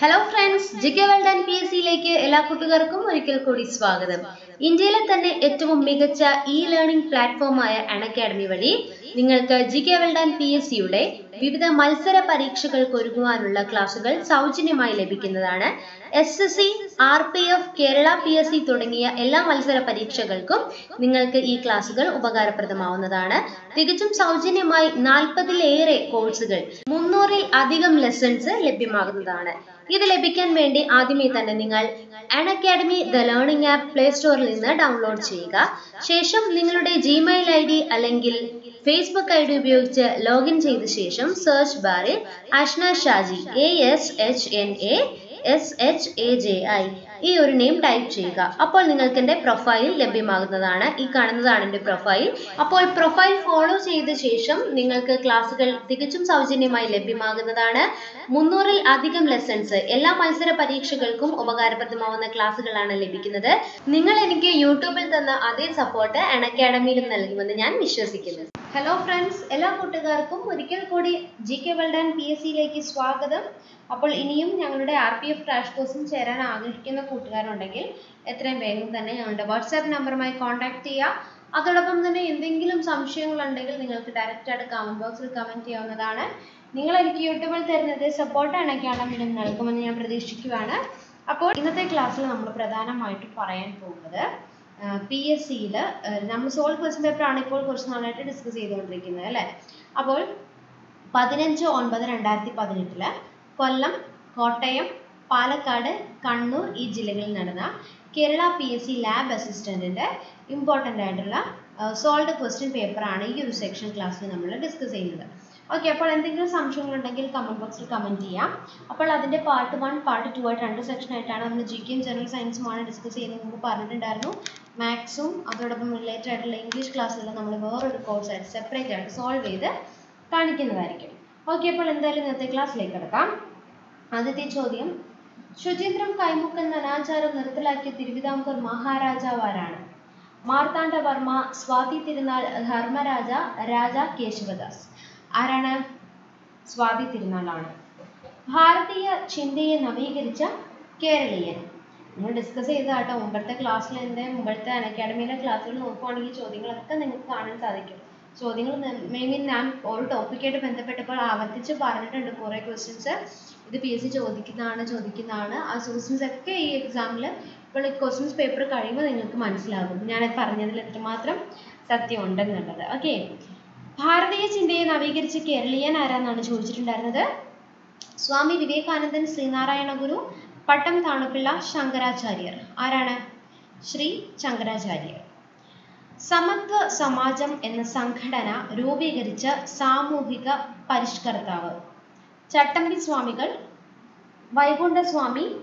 Hello friends G K world and P S സിയിലേക്ക് എല്ലാ കൂട്ടുകാർക്കും ഒരിക്കൽ കൂടി സ്വാഗതം. ഇന്ത്യയിലെ തന്നെ ഏറ്റവും മികച്ച ഇ ലേണിംഗ് പ്ലാറ്റ്ഫോമായ അൺ അക്കാഡമി വഴി നിങ്ങൾക്ക് G K well done P S സിയുടെ വിവിധ മത്സര പരീക്ഷകൾക്ക് ഒരുങ്ങുവാനുള്ള ക്ലാസുകൾ സൗജന്യമായി ലഭിക്കുന്നതാണ്. S S C R P F Kerala P S C തുടങ്ങിയ എല്ലാ മത്സര പരീക്ഷകൾക്കും നിങ്ങൾക്ക് ഈ ക്ലാസുകൾ ഉപകാരപ്രദമാവുന്നതാണ്. തികച്ചും സൗജന്യമായി നാൽപ്പതിലേറെ കോഴ്സുകൾ മുന്നൂറിൽ അധികം ലെസൺസ് ലഭ്യമാകുന്നതാണ്. ഇത് ലഭിക്കാൻ വേണ്ടി ആദ്യമേ തന്നെ നിങ്ങൾ Unacademy the learning app play സ്റ്റോറിൽ നിന്ന് ഡൗൺലോഡ് ചെയ്യുക. ശേഷം നിങ്ങളുടെ ജിമെയിൽ ഐ ഡി അല്ലെങ്കിൽ ഫേസ്ബുക്ക് ഐ ഡി ഉപയോഗിച്ച് ലോഗിൻ ചെയ്ത ശേഷം സെർച്ച് ബാറിൽ Ashna Shaji A S H N A S H A J I ഈ ഒരു നെയിം ടൈപ്പ് ചെയ്യുക. അപ്പോൾ നിങ്ങൾക്ക് എന്റെ പ്രൊഫൈൽ ലഭ്യമാകുന്നതാണ്. ഈ കാണുന്നതാണ് എന്റെ പ്രൊഫൈൽ അപ്പോൾ പ്രൊഫൈൽ ഫോളോ ചെയ്ത ശേഷം നിങ്ങൾക്ക് ക്ലാസ്സുകൾ തികച്ചും സൗജന്യമായി ലഭ്യമാകുന്നതാണ്. മുന്നൂറിൽ അധികം ലെസൺസ് എല്ലാ മത്സര പരീക്ഷകൾക്കും ഉപകാരപ്രദമാവുന്ന ക്ലാസ്സുകളാണ് ലഭിക്കുന്നത്. നിങ്ങൾ എനിക്ക് യൂട്യൂബിൽ തന്ന അതേ സപ്പോർട്ട് അൺ അക്കാഡമിയിലും നൽകുമെന്ന് ഞാൻ വിശ്വസിക്കുന്നു. ഹലോ ഫ്രണ്ട്സ് എല്ലാ കൂട്ടുകാർക്കും ഒരിക്കൽ കൂടി G K and P S സിയിലേക്ക് സ്വാഗതം. അപ്പോൾ ഇനിയും ഞങ്ങളുടെ ആർ പി എഫ് ക്രാഷ് കോഴ്സും ചേരാൻ ആഗ്രഹിക്കുന്ന കൂട്ടുകാരുണ്ടെങ്കിൽ എത്രയും വേഗം തന്നെ ഞങ്ങളുടെ വാട്സാപ്പ് നമ്പറുമായി കോൺടാക്ട് ചെയ്യുക അതോടൊപ്പം തന്നെ എന്തെങ്കിലും സംശയങ്ങളുണ്ടെങ്കിൽ നിങ്ങൾക്ക് ഡയറക്റ്റ് ആയിട്ട് കമന്റ് ബോക്സിൽ കമന്റ് ചെയ്യാവുന്നതാണ്. നിങ്ങൾ എനിക്ക് യൂട്യൂബിൽ തരുന്നത് സപ്പോർട്ടാണ് അക്കാഡമിയിലും നൽകുമെന്ന് ഞാൻ പ്രതീക്ഷിക്കുകയാണ് അപ്പോൾ ഇന്നത്തെ ക്ലാസ്സിൽ നമ്മൾ പ്രധാനമായിട്ട് പറയാൻ പോകുന്നത് പി എസ് നമ്മൾ സോൾ ക്വസ്റ്റ്യൻ പേപ്പർ ആണ് ഇപ്പോൾ കുറച്ച് നാളായിട്ട് ഡിസ്കസ് ചെയ്തുകൊണ്ടിരിക്കുന്നത് അല്ലേ? അപ്പോൾ പതിനഞ്ച് ഒൻപത് രണ്ടായിരത്തി പതിനെട്ടിൽ കൊല്ലം കോട്ടയം പാലക്കാട് കണ്ണൂർ ഈ ജില്ലകളിൽ നടന്ന Kerala P S C lab അസിസ്റ്റന്റിന്റെ important ആയിട്ടുള്ള സോൾഡ് ക്വസ്റ്റ്യൻ പേപ്പറാണ് ഈ ഒരു സെക്ഷൻ ക്ലാസ്സിൽ നമ്മൾ ഡിസ്കസ് ചെയ്യുന്നത്. ഓക്കെ അപ്പോൾ എന്തെങ്കിലും സംശയങ്ങൾ ഉണ്ടെങ്കിൽ കമന്റ് ബോക്സിൽ കമന്റ് ചെയ്യാം. അപ്പോൾ അതിന്റെ പാർട്ട് വൺ പാർട്ട് ടു ആയിട്ട് രണ്ട് സെക്ഷൻ ആയിട്ടാണ് നമ്മൾ ജി കെയും ജനറൽ സയൻസുമാണ് ഡിസ്കസ് ചെയ്യുന്നത് മുമ്പ് പറഞ്ഞിട്ടുണ്ടായിരുന്നു. മാത്സും അതോടൊപ്പം റിലേറ്റഡ് ആയിട്ടുള്ള ഇംഗ്ലീഷ് ക്ലാസ്സിൽ നമ്മൾ വേറൊരു കോഴ്സ് ആയിട്ട് സെപ്പറേറ്റ് ആയിട്ട് സോൾവ് ചെയ്ത് കാണിക്കുന്നതായിരിക്കും. ഓക്കെ അപ്പോൾ എന്തായാലും ഇന്നത്തെ ക്ലാസ്സിലേക്ക് കിടക്കാം. ആദ്യത്തെ ചോദ്യം. ശുചീന്ദ്രം കൈമുക്കെന്ന അനാചാരം നിർത്തലാക്കിയ തിരുവിതാംകൂർ മഹാരാജാവ് ആരാണ് മാർത്താണ്ഡവർമ്മ സ്വാതി തിരുനാൾ ധർമ്മരാജ രാജ കേശവദാസ്. ആരാണ്? സ്വാതി തിരുനാളാണ്. ഭാരതീയ ചിന്തയെ നവീകരിച്ച കേരളീയൻ. നമ്മൾ ഡിസ്കസ് ചെയ്ത കേട്ടോ മുമ്പത്തെ ക്ലാസ്സിൽ എന്റെ മുമ്പത്തെ അക്കാഡമിയിലെ ക്ലാസ്സുകൾ നോക്കുവാണെങ്കിൽ ചോദ്യങ്ങളൊക്കെ നിങ്ങൾക്ക് കാണാൻ സാധിക്കും. ചോദ്യങ്ങൾ മേ മീൻ ഞാൻ ഒരു ടോപ്പിക്കായിട്ട് ബന്ധപ്പെട്ടപ്പോൾ ആവർത്തിച്ച് പറഞ്ഞിട്ടുണ്ട് കുറേ ക്വസ്റ്റ്യൻസ് ഇത് പി എസ് സി ചോദിക്കുന്നതാണ് ചോദിക്കുന്നതാണ്. ആ ക്വസ്റ്റ്യൻസ് ഒക്കെ ഈ എക്സാമിൽ ഇപ്പോൾ ഈ ക്വസ്റ്റ്യൻസ് പേപ്പർ കഴിയുമ്പോൾ നിങ്ങൾക്ക് മനസ്സിലാകും. ഞാൻ പറഞ്ഞതിൽ എത്രമാത്രം സത്യം ഉണ്ടെന്നുള്ളത് ഓക്കെ ഭാരതീയ ചിന്തയെ നവീകരിച്ച കേരളീയൻ ആരാന്നാണ് ചോദിച്ചിട്ടുണ്ടായിരുന്നത്? സ്വാമി വിവേകാനന്ദൻ ശ്രീനാരായണ ഗുരു പട്ടം താണുപിള്ള ശങ്കരാചാര്യർ. ആരാണ്? ശ്രീ ശങ്കരാചാര്യർ. സമത്വ സമാജം എന്ന സംഘടന രൂപീകരിച്ച സാമൂഹിക പരിഷ്കർത്താവ്. ചട്ടമ്പി സ്വാമികൾ വൈകുണ്ഠസ്വാമി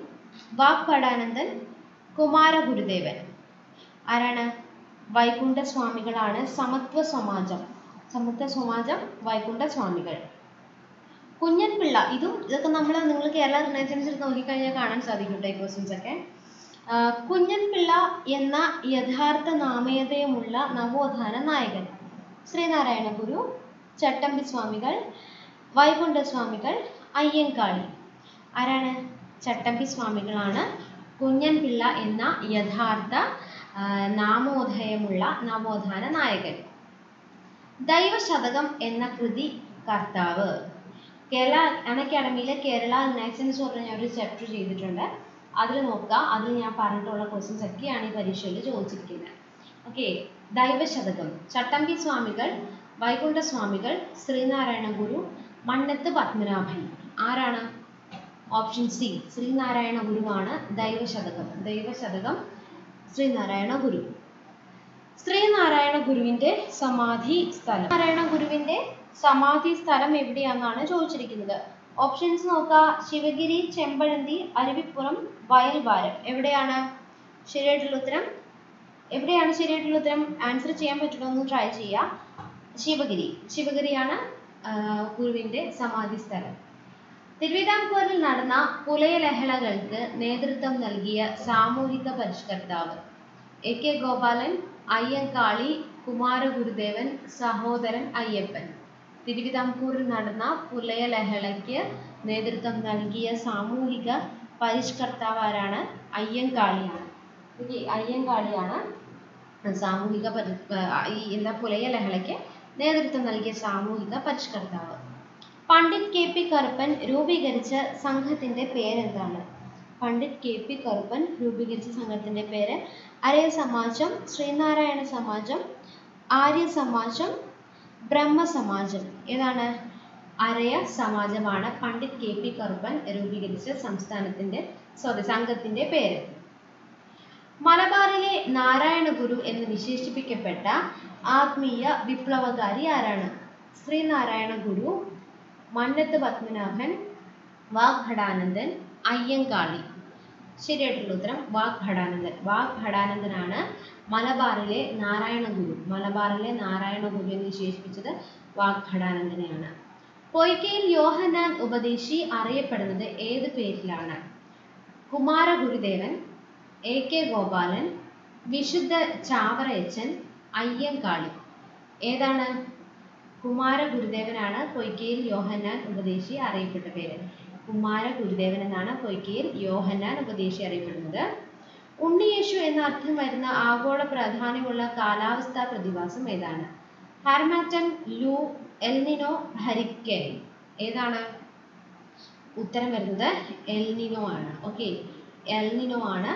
വാക്പടാനന്ദൻ കുമാരഗുരുദേവൻ. ആരാണ്? വൈകുണ്ഠസ്വാമികളാണ് സമത്വ സമാജം. സമത്വ സമാജം വൈകുണ്ഠ സ്വാമികൾ. കുഞ്ഞൻ പിള്ള ഇതും ഇതൊക്കെ നമ്മൾ നിങ്ങൾ കേരള റിനൈസൻസിൽ നോക്കിക്കഴിഞ്ഞാൽ കാണാൻ സാധിക്കും ഈ ക്വസ്റ്റ്യൻസ് ഒക്കെ. കുഞ്ഞൻപിള്ള എന്ന യഥാർത്ഥ നാമയതയുമുള്ള നവോത്ഥാന നായകൻ. ശ്രീനാരായണ ഗുരു ചട്ടമ്പി സ്വാമികൾ വൈകുണ്ഠ സ്വാമികൾ അയ്യങ്കാളി. ആരാണ്? ചട്ടമ്പി സ്വാമികളാണ് കുഞ്ഞൻ പിള്ള എന്ന യഥാർത്ഥ നാമോദയമുള്ള നവോത്ഥാന നായകൻ. ദൈവശതകം എന്ന കൃതി കർത്താവ്. കേരള അൺ അക്കാഡമിയിലെ കേരള എന്ന് പറഞ്ഞ ഒരു ചാപ്റ്റർ ചെയ്തിട്ടുണ്ട്. അതിൽ നോക്കുക അതിൽ ഞാൻ പറഞ്ഞിട്ടുള്ള ക്വസ്റ്റ്യൻസ് ഒക്കെയാണ് ഈ പരീക്ഷയിൽ ചോദിച്ചിരിക്കുന്നത്. ഓക്കെ ദൈവശതകം ചട്ടമ്പി സ്വാമികൾ വൈകുണ്ഠ സ്വാമികൾ ശ്രീനാരായണ ഗുരു മണ്ണത്ത് പത്മനാഭൻ. ആരാണ്? ഓപ്ഷൻ സി ശ്രീനാരായണ ഗുരുവാണ് ദൈവശതകം ദൈവശതകം ശ്രീനാരായണ ഗുരു. ശ്രീനാരായണ ഗുരുവിന്റെ സമാധി സ്ഥലം. നാരായണ ഗുരുവിന്റെ സമാധി സ്ഥലം എവിടെയാണെന്നാണ് ചോദിച്ചിരിക്കുന്നത്. ഓപ്ഷൻസ് നോക്കുക ശിവഗിരി ചെമ്പഴന്തി അരുവിപ്പുറം വയൽവാരം. എവിടെയാണ്? ശരിയായിട്ടുള്ള ഉത്തരം? എവിടെയാണ് ശരിയായിട്ടുള്ള ഉത്തരം? ആൻസർ ചെയ്യാൻ പറ്റുമോ? ഒന്ന് ട്രൈ ചെയ്യുക ശിവഗിരി. ശിവഗിരിയാണ് ഗുരുവിന്റെ സമാധി സ്ഥലം. തിരുവിതാംകൂറിൽ നടന്ന പുലയലഹളകൾക്ക് നേതൃത്വം നൽകിയ സാമൂഹിക പരിഷ്കർത്താവ് എ കെ ഗോപാലൻ അയ്യങ്കാളി കുമാരഗുരുദേവൻ സഹോദരൻ അയ്യപ്പൻ. തിരുവിതാംകൂറിൽ നടന്ന പുലയലഹളയ്ക്ക് നേതൃത്വം നൽകിയ സാമൂഹിക പരിഷ്കർത്താവ് ആരാണ് അയ്യങ്കാളിയാണ് അയ്യങ്കാളിയാണ് സാമൂഹിക പരി ഈ എന്താ പുലയ ലഹളയ്ക്ക് നേതൃത്വം നൽകിയ സാമൂഹിക പരിഷ്കർത്താവ്. പണ്ഡിറ്റ് കെ പി കറുപ്പൻ രൂപീകരിച്ച സംഘത്തിന്റെ പേരെന്താണ്? പണ്ഡിറ്റ് കെ പി കറുപ്പൻ രൂപീകരിച്ച സംഘത്തിന്റെ പേര്. അരയ സമാജം ശ്രീനാരായണ സമാജം ആര്യ സമാജം ബ്രഹ്മ സമാജം ഏതാണ്? അരയ സമാജമാണ് പണ്ഡിറ്റ് കെ പി കറുപ്പൻ രൂപീകരിച്ച സംസ്ഥാനത്തിന്റെ സോറി സംഘത്തിന്റെ പേര്. മലബാറിലെ നാരായണ ഗുരു എന്ന് വിശേഷിപ്പിക്കപ്പെട്ട ആത്മീയ വിപ്ലവകാരി ആരാണ്? ശ്രീനാരായണ ഗുരു മന്നത്ത് പത്മനാഭൻ വാഗ്ഭടാനന്ദൻ അയ്യങ്കാളി. ശരിയായിട്ടുള്ള ഉത്തരം വാഗ്ഭടാനന്ദൻ. വാഗ്ഭടാനന്ദനാണ് മലബാറിലെ നാരായണ ഗുരു മലബാറിലെ നാരായണ ഗുരു എന്ന് വിശേഷിപ്പിച്ചത് വാഗ്ഭടാനന്ദനെയാണ്. പൊയ്ക്കയിൽ യോഹന്നാൻ ഉപദേശി അറിയപ്പെടുന്നത് ഏത് പേരിലാണ്? കുമാരഗുരുദേവൻ എ കെ ഗോപാലൻ വിശുദ്ധ ചാവറയച്ചൻ അയ്യങ്കാളി. ഏതാണ്? കുമാരഗുരുദേവനാണ് പൊയ്ക്കയിൽ യോഹന്നാൻ ഉപദേശി അറിയപ്പെട്ട പേര്. കുമാര ഗുരുദേവൻ എന്നാണ് പൊയ്ക്കയിൽ യോഹന്നാൻ ഉപദേശി അറിയപ്പെടുന്നത്. ഉണ്ണിയേശു എന്ന അർത്ഥം വരുന്ന ആഗോള പ്രാധാന്യമുള്ള കാലാവസ്ഥാ പ്രതിഭാസം ഏതാണ്? ഹാർമാറ്റൻ ലൂ എൽനിനോ ഹരിക്കൻ ഏതാണ്? ഉത്തരം വരുന്നത് എൽനിനോ ആണ്. ഓക്കെ എൽനിനോ ആണ്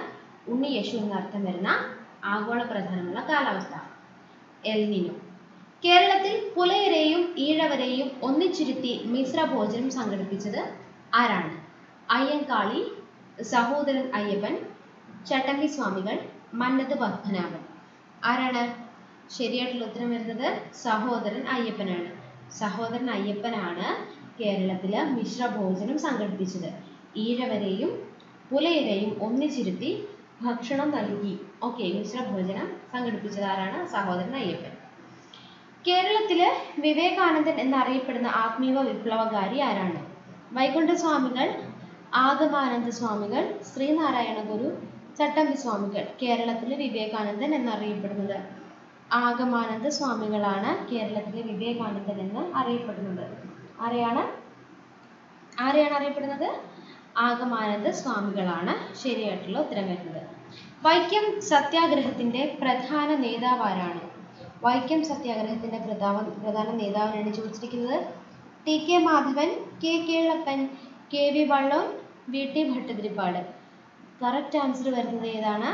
ഉണ്ണിയേശു എന്ന അർത്ഥം വരുന്ന ആഗോള പ്രധാനമുള്ള കാലാവസ്ഥ. എൽനിനോ കേരളത്തിൽ പുലയരെയും ഈഴവരെയും ഒന്നിച്ചിരുത്തി മിശ്ര ഭോജനം സംഘടിപ്പിച്ചത് ആരാണ്? അയ്യൻകാളി സഹോദരൻ അയ്യപ്പൻ ചട്ടമ്പി സ്വാമികൾ മന്നത്ത് പത്മനാഭൻ ആരാണ്? ശരിയായിട്ടുള്ള ഉത്തരം വരുന്നത് സഹോദരൻ അയ്യപ്പനാണ്. സഹോദരൻ അയ്യപ്പനാണ് കേരളത്തിൽ മിശ്ര ഭോജനം സംഘടിപ്പിച്ചത്. ഈഴവരെയും പുലയരെയും ഒന്നിച്ചിരുത്തി ഭക്ഷണം നൽകി. ഓക്കെ മിശ്ര ഭോജനം സംഘടിപ്പിച്ചത് ആരാണ്? സഹോദരൻ അയ്യപ്പൻ. കേരളത്തിൽ വിവേകാനന്ദൻ എന്നറിയപ്പെടുന്ന ആത്മീയ വിപ്ലവകാരി ആരാണ്? വൈകുണ്ഠ സ്വാമികൾ ആഗമാനന്ദ സ്വാമികൾ ശ്രീനാരായണ ഗുരു ചട്ടമ്പി സ്വാമികൾ കേരളത്തിലെ വിവേകാനന്ദൻ എന്നറിയപ്പെടുന്നത്. ആഗമാനന്ദ സ്വാമികളാണ് കേരളത്തിലെ വിവേകാനന്ദൻ എന്ന് അറിയപ്പെടുന്നത്. ആരെയാണ്? ആരെയാണ് അറിയപ്പെടുന്നത്? ആഗമാനന്ദ സ്വാമികളാണ് ശരിയായിട്ടുള്ള ഉത്തരം വരുന്നത്. വൈക്കം സത്യാഗ്രഹത്തിന്റെ പ്രധാന നേതാവ് ആരാണ് വൈക്കം സത്യാഗ്രഹത്തിന്റെ പ്രധാന പ്രധാന നേതാവിനാണ് ചോദിച്ചിരിക്കുന്നത്. T K Madhavan K Kelappan K V Vallon V T Bhattathiripad. Correct answer വരുന്നത് ഏതാണ്?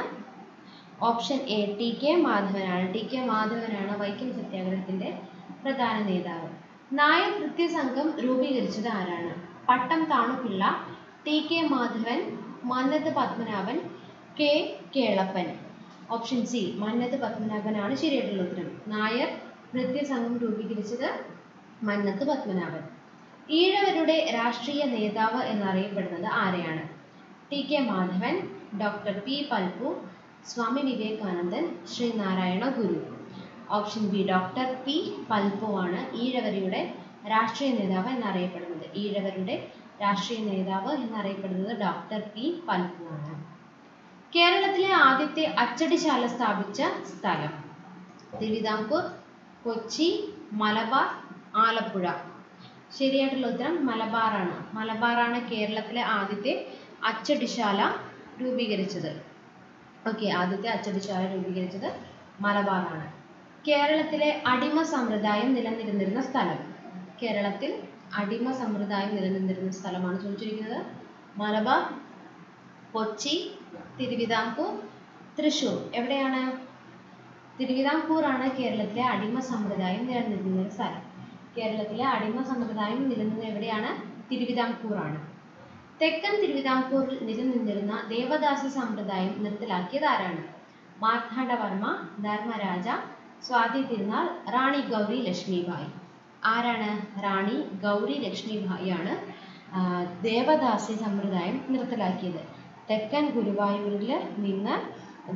ഓപ്ഷൻ എ ടി കെ മാധവനാണ്. ടി കെ മാധവനാണ് വൈക്കം സത്യാഗ്രഹത്തിന്റെ പ്രധാന നേതാവ്. നായർ കൃത്യ സംഘം രൂപീകരിച്ചത് ആരാണ്? Pattom Thanu Pillai T K Madhavan Mannath Padmanabhan K Kelappan. Option C Mannath പത്മനാഭനാണ് ശരിയായിട്ടുള്ള ഉത്തരം. നായർ നൃത്യസംഘം രൂപീകരിച്ചത് മന്നത്ത് പത്മനാഭൻ. ഈഴവരുടെ രാഷ്ട്രീയ നേതാവ് എന്നറിയപ്പെടുന്നത് ആരെയാണ്? T K Madhavan doctor P Palpu Swami Vivekanandan Sri Narayana Guru. Option B doctor P Palpu ആണ് ഈഴവരുടെ രാഷ്ട്രീയ നേതാവ് എന്നറിയപ്പെടുന്നത്. ഈഴവരുടെ രാഷ്ട്രീയ നേതാവ് എന്നറിയപ്പെടുന്നത് ഡോക്ടർ പി പൽപു ആണ്. കേരളത്തിലെ ആദ്യത്തെ അച്ചടിശാല സ്ഥാപിച്ച സ്ഥലം. തിരുവിതാംകൂർ കൊച്ചി മലബാർ ആലപ്പുഴ. ശരിയായിട്ടുള്ള ഉത്തരം മലബാറാണ്. മലബാറാണ് കേരളത്തിലെ ആദ്യത്തെ അച്ചടിശാല രൂപീകരിച്ചത്. ഓക്കെ ആദ്യത്തെ അച്ചടിശാല രൂപീകരിച്ചത് മലബാറാണ്. കേരളത്തിലെ അടിമ സമ്പ്രദായം നിലനിന്നിരുന്ന സ്ഥലം? കേരളത്തിൽ അടിമ സമ്പ്രദായം നിലനിന്നിരുന്ന സ്ഥലമാണ് ചോദിച്ചിരിക്കുന്നത്. മലബാർ കൊച്ചി തിരുവിതാംകൂർ തൃശ്ശൂർ. എവിടെയാണ്? തിരുവിതാംകൂർ ആണ് കേരളത്തിലെ അടിമ സമ്പ്രദായം നിലനിന്നിരുന്ന സ്ഥലം. കേരളത്തിലെ അടിമ സമ്പ്രദായം തിരുവിതാംകൂർ ആണ് തെക്കൻ തിരുവിതാംകൂറിൽ നിലനിന്നിരുന്ന ദേവദാസ സമ്പ്രദായം നിർത്തലാക്കിയത് ആരാണ്? മാർത്താണ്ഡവർമ്മ ധർമ്മരാജ സ്വാതി തിരുനാൾ റാണി ഗൗരി ലക്ഷ്മിഭായ് ആരാണ്? റാണി ഗൗരി ലക്ഷ്മിഭായ് ആണ് ദേവദാസി സമ്പ്രദായം നിർത്തലാക്കിയത്. തെക്കൻ ഗുരുവായൂരിൽ നിന്ന്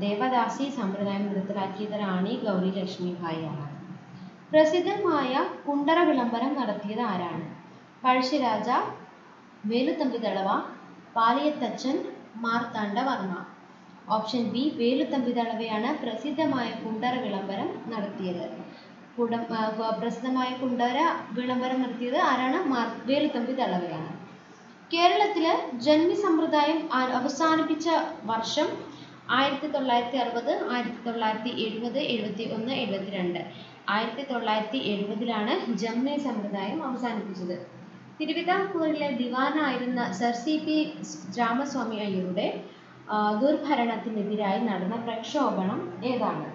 ദേവദാസി സമ്പ്രദായം നിർത്തലാക്കിയത് റാണി ഗൗരി ലക്ഷ്മിഭായ് ആണ് പ്രസിദ്ധമായ കുണ്ടറ വിളംബരം നടത്തിയത് ആരാണ്? പഴശ്ശിരാജ വേലുത്തമ്പി ദളവ പാലിയത്തച്ഛൻ മാർത്താണ്ഡവർമ്മ ഓപ്ഷൻ ബി വേലുത്തമ്പി ദളവയാണ് പ്രസിദ്ധമായ കുണ്ടറ വിളംബരം നടത്തിയത്. പ്രസിദ്ധമായ കുണ്ടറ വിളംബരം നടത്തിയത് ആരാണ്? മാർ വേലുത്തമ്പി ദളവയാണ് കേരളത്തിൽ ജന്മി സമ്പ്രദായം അവസാനിപ്പിച്ച വർഷം ആയിരത്തി തൊള്ളായിരത്തി അറുപത് ആയിരത്തി തൊള്ളായിരത്തി എഴുപത് എഴുപത്തി ഒന്ന് എഴുപത്തിരണ്ട്. ആയിരത്തി തൊള്ളായിരത്തി എഴുപതിലാണ് ജംനെ സമ്പ്രദായം അവസാനിപ്പിച്ചത്. തിരുവിതാംകൂറിലെ ദിവാനായിരുന്ന സർ സി പി രാമസ്വാമി അയ്യരുടെ ദുർഭരണത്തിനെതിരായി നടന്ന പ്രക്ഷോഭണം ഏതാണ്?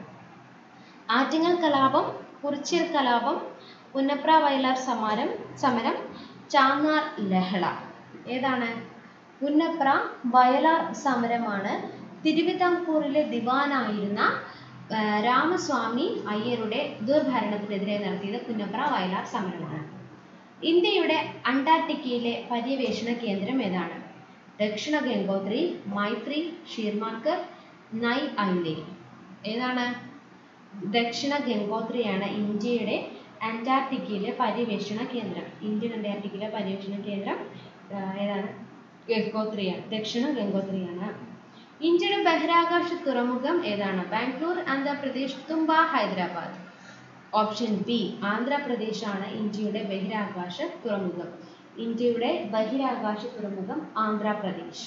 ആറ്റിങ്ങൽ കലാപം കുറിച്ചിൽ കലാപം പുന്നപ്ര വയലാർ സമരം സമരം ചാങ്ങാർ ലഹള. ഏതാണ്? പുന്നപ്ര വയലാർ സമരമാണ് തിരുവിതാംകൂറിലെ ദിവാനായിരുന്ന രാമസ്വാമി അയ്യരുടെ ദുർഭരണത്തിനെതിരെ നടത്തിയത് പുന്നപ്ര വയലാർ സമരമാണ്. ഇന്ത്യയുടെ അന്റാർട്ടിക്കയിലെ പര്യവേഷണ കേന്ദ്രം ഏതാണ്? ദക്ഷിണ ഗംഗോത്രി മൈത്രി ഷീർമാക്കർ നൈ ഐലേ. ഏതാണ്? ദക്ഷിണ ഗംഗോത്രിയാണ് ഇന്ത്യയുടെ അന്റാർട്ടിക്കയിലെ പര്യവേഷണ കേന്ദ്രം. ഇന്ത്യൻ അന്റാർട്ടിക്കയിലെ പര്യവേഷണ കേന്ദ്രം ഏതാണ്? ഗംഗോത്രിയാണ്. ദക്ഷിണ ഗംഗോത്രിയാണ്. ഇന്ത്യയുടെ ബഹിരാകാശ തുറമുഖം ഏതാണ്? ബാംഗ്ലൂർ ആന്ധ്രാപ്രദേശ് തുമ്പ ഹൈദരാബാദ്. ഓപ്ഷൻ ബി ആന്ധ്രാപ്രദേശാണ് ഇന്ത്യയുടെ ബഹിരാകാശ തുറമുഖം. ഇന്ത്യയുടെ ബഹിരാകാശ തുറമുഖം ആന്ധ്രാപ്രദേശ്.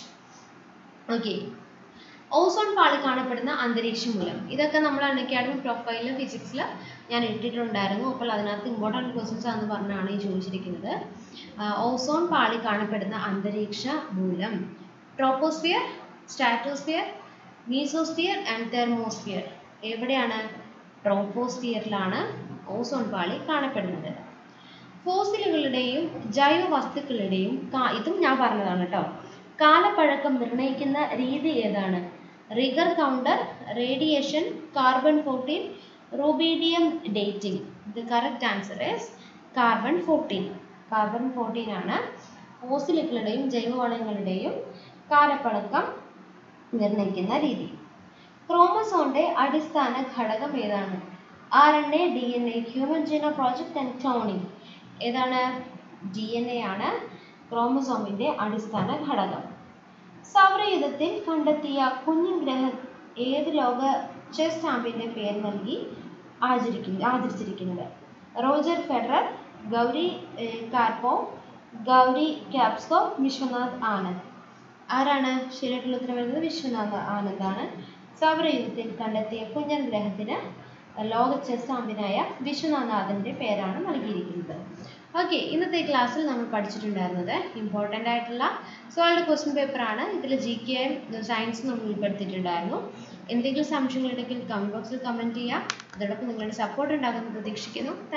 ഓക്കെ. ഓസോൺ പാളി കാണപ്പെടുന്ന അന്തരീക്ഷ മൂലം. ഇതൊക്കെ നമ്മൾ അക്കാഡമിക് പ്രൊഫൈലിൽ ഫിസിക്സിൽ ഞാൻ ഇട്ടിട്ടുണ്ടായിരുന്നു. അപ്പോൾ അതിനകത്ത് ഇമ്പോർട്ടന്റ് ക്വസ്റ്റ്യൻസ് ആണെന്ന് പറഞ്ഞാണ് ഈ ചോദിച്ചിരിക്കുന്നത്. ഓസോൺ പാളി കാണപ്പെടുന്ന അന്തരീക്ഷ മൂലം. Troposphere stratosphere mesosphere and thermosphere എവിടെയാണ്? ട്രോപ്പോസ്ഫിയറിലാണ് ഓസോൺ പാളി കാണപ്പെടുന്നത്. ഫോസിലുകളുടെയും ജൈവ വസ്തുക്കളുടെയും കാ- ഇതും ഞാൻ പറഞ്ഞതാണ് കേട്ടോ കാലപ്പഴക്കം നിർണയിക്കുന്ന രീതി ഏതാണ്? Rigger counter radiation carbon fourteen rubidium dating the correct answer is carbon fourteen carbon fourteen ആണ്. ഫോസിലുകളുടെയും ജൈവവളങ്ങളുടെയും കാലപ്പഴക്കം നിർണയിക്കുന്ന രീതി. ക്രോമസോണിന്റെ അടിസ്ഥാന ഘടകം ഏതാണ്? R N A D N A human genome project and cloning. ഏതാണ്? ഡി എൻ എ ആണ് ക്രോമസോമിന്റെ അടിസ്ഥാന ഘടകം. സൗരയുധത്തിൽ കണ്ടെത്തിയ കുഞ്ഞു ഗ്രഹം ഏത് ലോക ചെസ് ചാമ്പ്യന്റെ പേര് നൽകി ആചരിക്കുന്നു ആചരിച്ചിരിക്കുന്നത്? Roger Federer Garry Karpov Garry കാപ്സ്കോ Viswanath Anand. ആരാണ് ശരിയായിട്ടുള്ള ഉത്തരം വരുന്നത് വിശ്വനാഥ ആനന്ദാണ്. സൗരയുഗത്തിൽ കണ്ടെത്തിയ കുഞ്ഞൻ ഗ്രഹത്തിന് ലോക ചെസ് ചാമ്പ്യനായ വിശ്വനാഥാഥന്റെ പേരാണ് നൽകിയിരിക്കുന്നത്. ഓക്കെ ഇന്നത്തെ ക്ലാസ്സിൽ നമ്മൾ പഠിച്ചിട്ടുണ്ടായിരുന്നത് ഇമ്പോർട്ടന്റ് ആയിട്ടുള്ള സോൾഡ് ക്വസ്റ്റ്യൻ പേപ്പറാണ് ഇതിൽ ജി കെ സയൻസ് നമ്മൾ ഉൾപ്പെടുത്തിയിട്ടുണ്ടായിരുന്നു. എന്തെങ്കിലും സംശയങ്ങളുണ്ടെങ്കിൽ കമന്റ് ബോക്സിൽ കമന്റ് ചെയ്യുക അതോടൊപ്പം നിങ്ങളുടെ സപ്പോർട്ട് ഉണ്ടാകുമെന്ന് പ്രതീക്ഷിക്കുന്നു. താങ്ക്